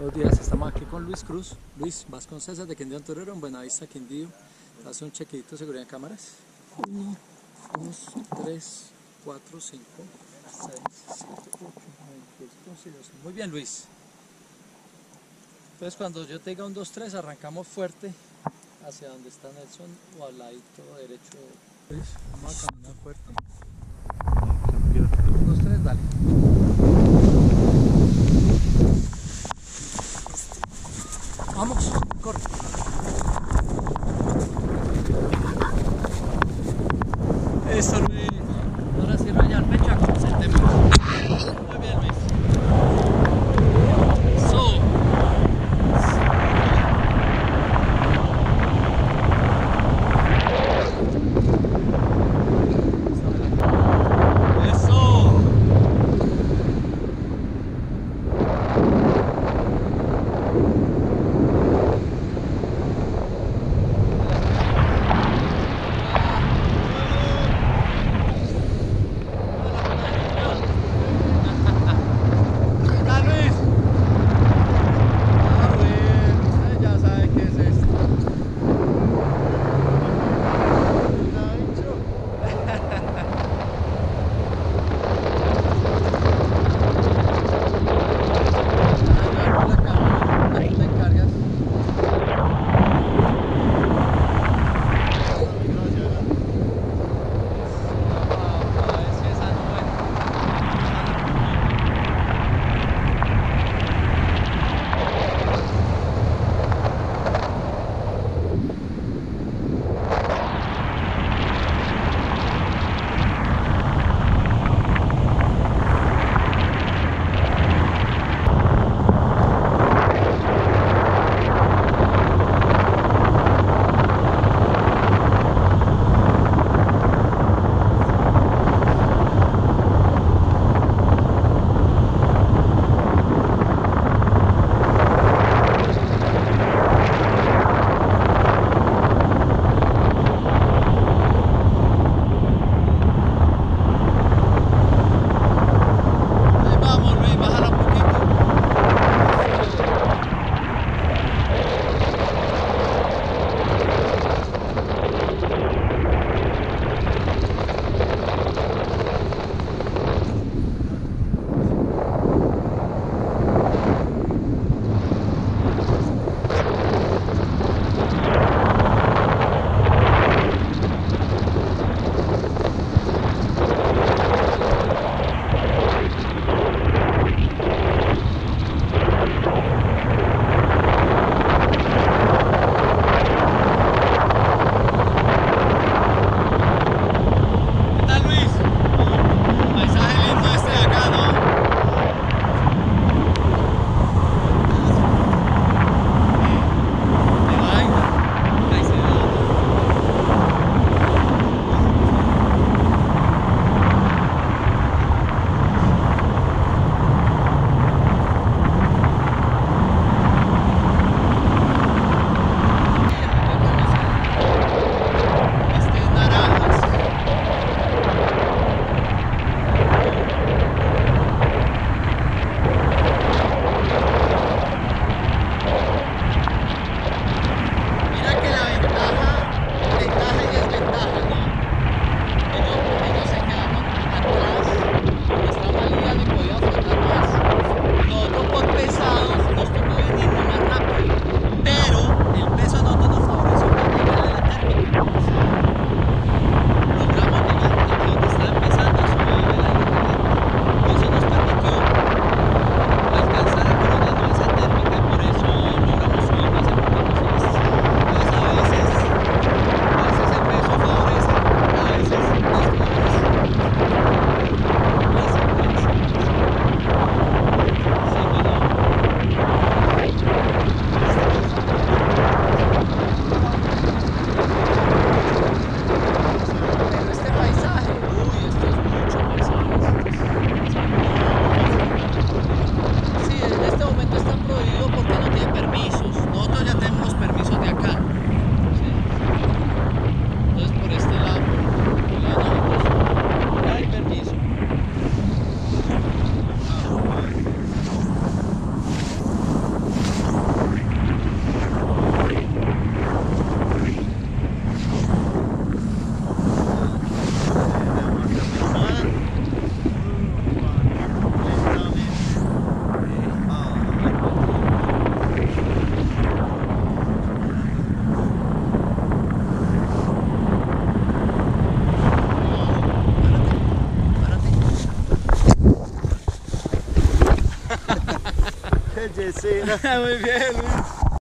Buenos días, estamos aquí con Luis Cruz. Luis Vasconcelos de Quindío Torero en Buenavista, Quindío. Hace un chequito de seguridad de cámaras. 1, 2, 3, 4, 5, 6, 7, 8, 9, 10, 11, 12. Muy bien, Luis. Entonces, cuando yo te diga un 2, 3, arrancamos fuerte hacia donde está Nelson o al ladito derecho. Luis, vamos a caminar fuerte. 1, 2, 3, dale. Vamos, corre. Algeciras. Muy bien, Luis.